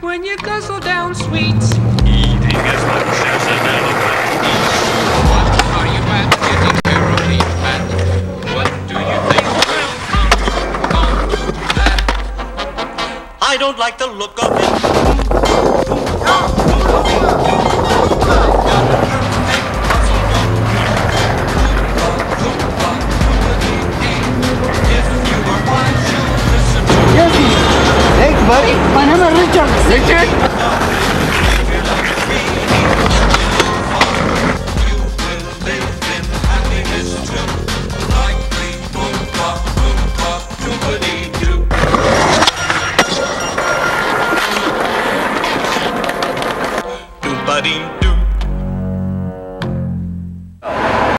when you guzzle down sweets? Eating as much as an elephant. What are you at getting terribly fat? What do you think will come? Come to that. I don't like the look of it. If you are wise, you'll listen to Jesse. Hey buddy, my name is Richard. Richard? You